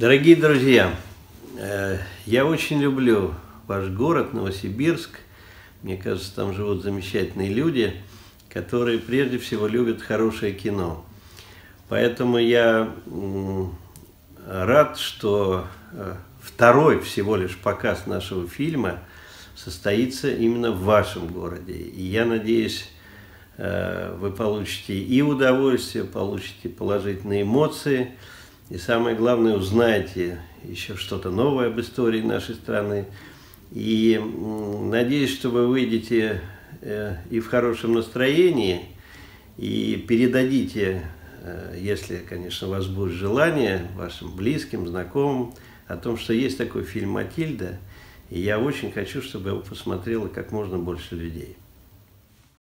Дорогие друзья, э, я очень люблю ваш город, Новосибирск. Мне кажется, там живут замечательные люди, которые прежде всего любят хорошее кино. Поэтому я рад, что э, второй всего лишь показ нашего фильма состоится именно в вашем городе. И я надеюсь, э, вы получите и удовольствие, получите положительные эмоции, и самое главное, узнаете еще что-то новое об истории нашей страны. И надеюсь, что вы выйдете э, и в хорошем настроении, и передадите, э, если, конечно, у вас будет желание, вашим близким, знакомым, о том, что есть такой фильм «Матильда», и я очень хочу, чтобы его посмотрело как можно больше людей.